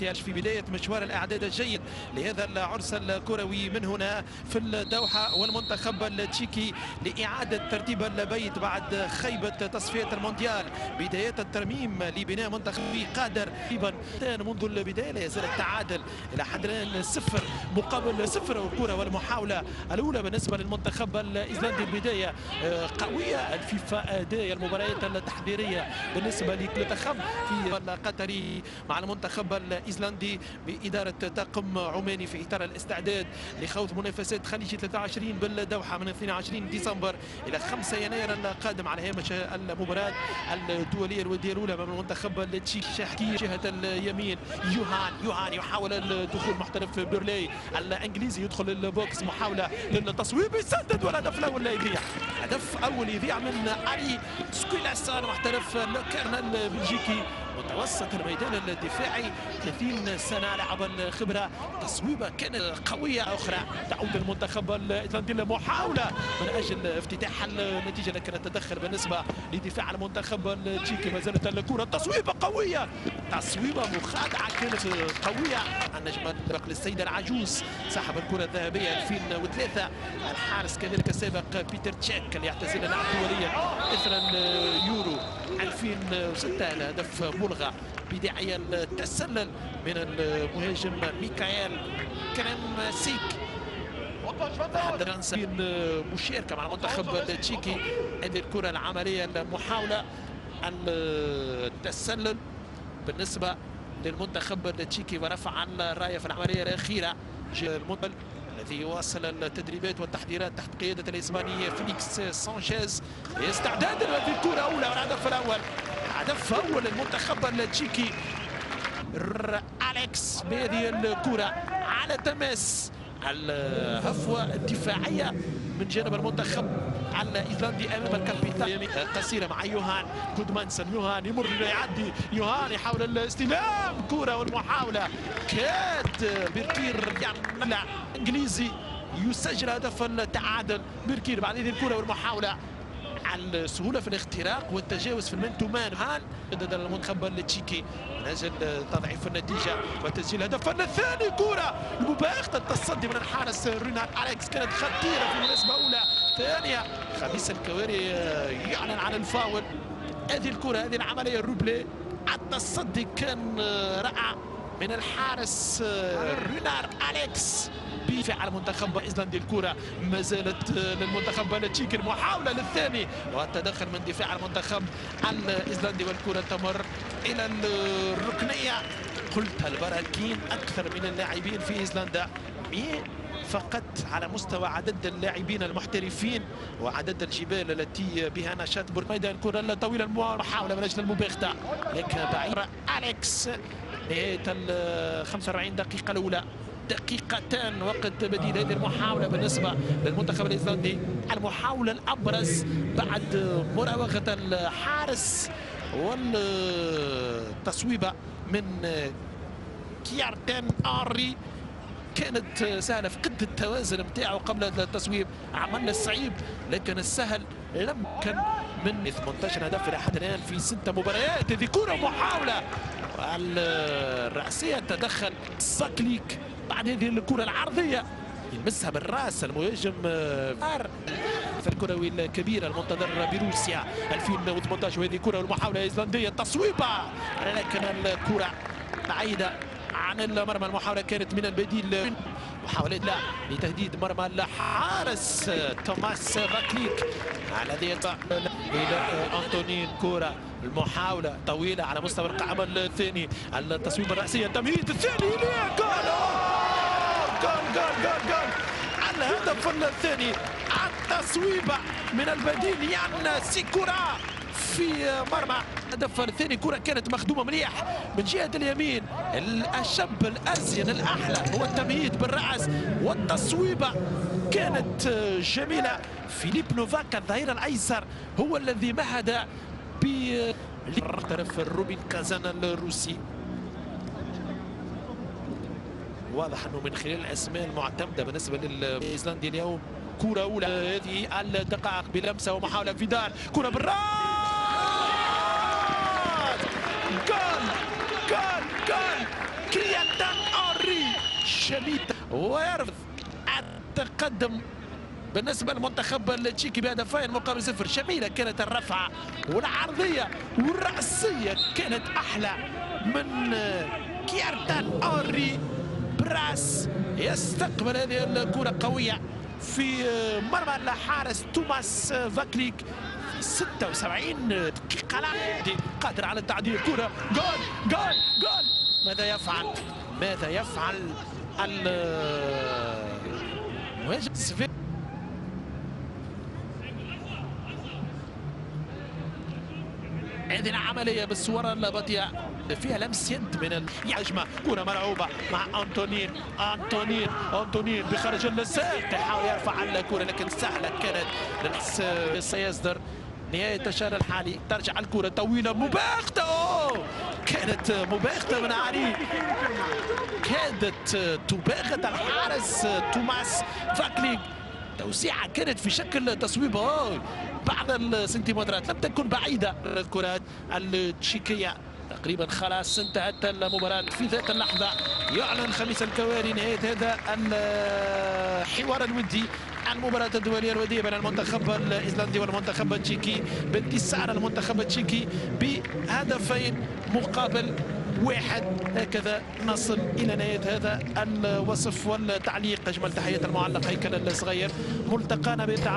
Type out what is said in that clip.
في بداية مشوار الإعداد الجيد لهذا العرس الكروي من هنا في الدوحة والمنتخب التشيكي لإعادة ترتيب البيت بعد خيبة تصفية المونديال. بداية الترميم لبناء منتخب قادر منذ البداية لا يزال التعادل إلى حد الآن صفر مقابل صفر والكرة والمحاولة الأولى بالنسبة للمنتخب الإيسلندي البداية آه، قوية. الفيفا أداء المباريات التحضيرية بالنسبة للمنتخب في القطري مع المنتخب الايسلندي بإدارة طاقم عماني في إطار الاستعداد لخوض منافسات خليج 23 بالدوحه من 22 ديسمبر إلى 5 يناير القادم على هامش المباراة الدولية الودية الأولى أمام المنتخب التشيكي جهة اليمين. يوهان يوهان يحاول الدخول محترف بيرنلي. الإنجليزي يدخل ال box محاولة للتصويب. يسدد والهدف الأول لا يضيع هدف أول يضيع من علي سكويلاسان محترف الكرنل البلجيكي متوسط الميدان الدفاعي 30 سنة لعب الخبره تصويبة كانت قوية أخرى تعود المنتخب الايسلندي لمحاولة من أجل افتتاح النتيجة لكن تدخل بالنسبة لدفاع المنتخب التشيكي ما زالت الكرة تصويبة قوية. تصويبة مخادعة كانت قوية. النجم السابق للسيد العجوز سحب الكرة الذهبية 2003 الحارس كذلك السابق بيتر تشيك اللي يعتزل اللعب دوليا اثر اليورو 2006 الهدف بداعي التسلل من المهاجم ميكايل كريمسيك. فرنسا مشاركة مع المنتخب التشيكي هذه الكرة العملية المحاولة التسلل بالنسبة للمنتخب التشيكي ورفع الراية في العملية الأخيرة المنتخب الذي يواصل التدريبات والتحضيرات تحت قيادة الإسباني فيليكس سانشيز. استعداد لهذه الكرة أولى والهدف الأول. هدف أول المنتخب التشيكي. أليكس بهذه الكرة على تماس الهفوة الدفاعية من جانب المنتخب الايسلندي أمام الكابيتان. قصيرة مع يوهان جودمانسون يوهان يمر يعدي. يوهان يحاول الاستلام. كرة والمحاولة. كاد بيركير يعمل إنجليزي يسجل هدف التعادل. بيركير بعد هذه الكرة والمحاولة. السهوله في الاختراق والتجاوز في ال man to man هان ضد المنتخب التشيكي من أجل تضعيف النتيجة وتسجيل الهدف الثاني كرة المباغته التصدي من الحارس رينار أليكس. كانت خطيرة في المناسبة اولى ثانية خميس الكواري يعلن عن الفاول. هذه الكرة هذه العملية الروبلي. التصدي كان رائع من الحارس رينار أليكس. على منتخب إيسلندا الكره ما زالت للمنتخب التشيكي المحاولة للثاني. والتدخل من دفاع المنتخب الإيسلندي والكرة تمر إلى الركنية. قلت البراكين أكثر من اللاعبين في إيسلندا. فقط على مستوى عدد اللاعبين المحترفين وعدد الجبال التي بها نشاط ميدان. الكرة الطويله المحاولة من أجل المباغته لكن بعيد. أليكس نهاية ال 45 دقيقة الأولى. دقيقتان وقت بديل هذه المحاولة بالنسبة للمنتخب الإيسلندي المحاولة الأبرز بعد مراوغة الحارس والتصويبة من كيارتن آري. كانت سهلة فقد التوازن نتاعو قبل التصويب. عملنا الصعيب لكن السهل لم كان من 18 هدف إلى حد الآن في ست مباريات. هذه كره محاولة الرأسية تدخل ساكليك بعد هذه الكرة العرضية. يلمسها بالراس المهاجم فار. في الكروي الكبيره المنتظر بروسيا. 2018 وهذه كرة والمحاوله إيسلندية تصويبة. لكن الكرة بعيدة عن المرمى. المحاولة كانت من البديل. محاولات لا لتهديد مرمى الحارس توماس فاكليك. الذي يقع إلى أنطونين كورة. المحاولة طويلة على مستوى القائمة الثاني. التصويب الرأسية التمهيد الثاني جول جول جول جول جول. الهدف الثاني. التصويبة من البديل يان سيكورا. في مرمى. الهدف الثاني كرة كانت مخدومة مليح من جهة اليمين. الشاب الأزين الأحلى هو التمهيد بالرأس والتصويبة كانت جميلة. فيليب نوفاك الظهير الأيسر هو الذي مهد طرف روبين كازان الروسي. واضح أنه من خلال الاسماء المعتمدة بالنسبة للإيسلندي اليوم كرة أولى. هذه الدقائق بلمسة ومحاولة فيدال كرة بالرأس جول جول جول شميت ويرفض التقدم بالنسبة للمنتخب التشيكي بهدفين مقابل صفر. جميلة كانت الرفعة والعرضية والرأسية كانت أحلى من كيارتان أوري براس. يستقبل هذه الكرة قوية في مرمى الحارس توماس فاكليك. 76 دقيقة قادر على التعديل. كرة جول جول جول. ماذا يفعل؟ ماذا يفعل؟ المهاجم هذه العملية بالصورة البطيئة فيها لمس يد من الهجمة كرة ملعوبة مع أنتونين أنتونين أنتونين بخارج الساق يحاول يرفع الكرة لكن سهلة كانت سيصدر نهاية الشهر الحالي ترجع الكرة طويلة مباغتة. كانت مباغتة من علي. كادت تباغت الحارس توماس فاكلينج توسيعة كانت في شكل تصويبة بعض السنتيمترات لم تكن بعيدة. الكرات التشيكية. تقريبا خلاص انتهت المباراة في ذات اللحظة. يعلن خميس الكواري نهاية هذا الحوار الودي. المباراة الدولية الودية بين المنتخب الإيسلندي والمنتخب التشيكي بانتصار المنتخب التشيكي بهدفين مقابل واحد. هكذا نصل إلى نهاية هذا الوصف والتعليق. أجمل تحية المعلق هيكل الصغير ملتقانا بالتعالي